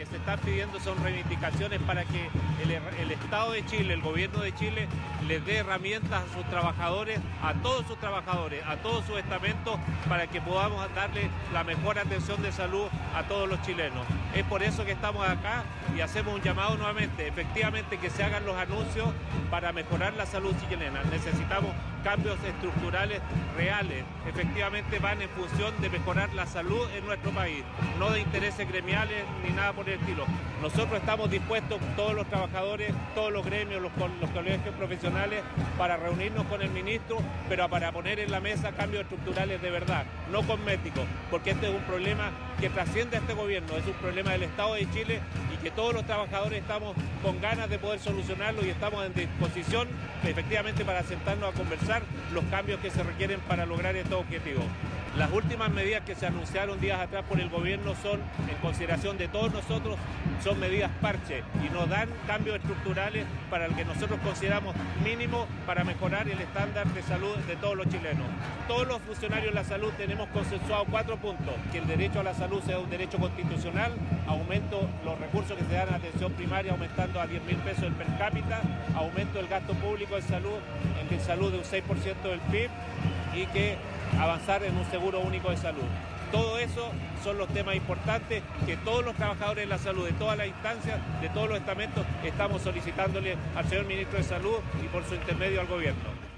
que se están pidiendo son reivindicaciones para que el, el, Estado de Chile, el gobierno de Chile, les dé herramientas a sus trabajadores, a todos sus trabajadores, a todos sus estamentos, para que podamos darle la mejor atención de salud a todos los chilenos. Es por eso que estamos acá y hacemos un llamado nuevamente, efectivamente que se hagan los anuncios para mejorar la salud chilena. Necesitamos cambios estructurales reales, efectivamente van en función de mejorar la salud en nuestro país, no de intereses gremiales ni nada por el estilo. Nosotros estamos dispuestos, todos los trabajadores, todos los gremios, los, colegios profesionales, para reunirnos con el ministro, pero para poner en la mesa cambios estructurales de verdad, no cosméticos, porque este es un problema que trasciende a este gobierno, es un problema del Estado de Chile y que todos los trabajadores estamos con ganas de poder solucionarlo y estamos en disposición efectivamente para sentarnos a conversar los cambios que se requieren para lograr estos objetivos. Las últimas medidas que se anunciaron días atrás por el gobierno son, en consideración de todos nosotros, son medidas parche y nos dan cambios estructurales para el que nosotros consideramos mínimo para mejorar el estándar de salud de todos los chilenos. Todos los funcionarios de la salud tenemos consensuado cuatro puntos, que el derecho a la salud sea un derecho constitucional, aumento los recursos que se dan a atención primaria aumentando a 10 mil pesos el per cápita, aumento del gasto público en salud, en salud de un 6% del PIB y que avanzar en un seguro único de salud. Todo eso son los temas importantes que todos los trabajadores de la salud, de todas las instancias, de todos los estamentos, estamos solicitándole al señor ministro de Salud y por su intermedio al gobierno.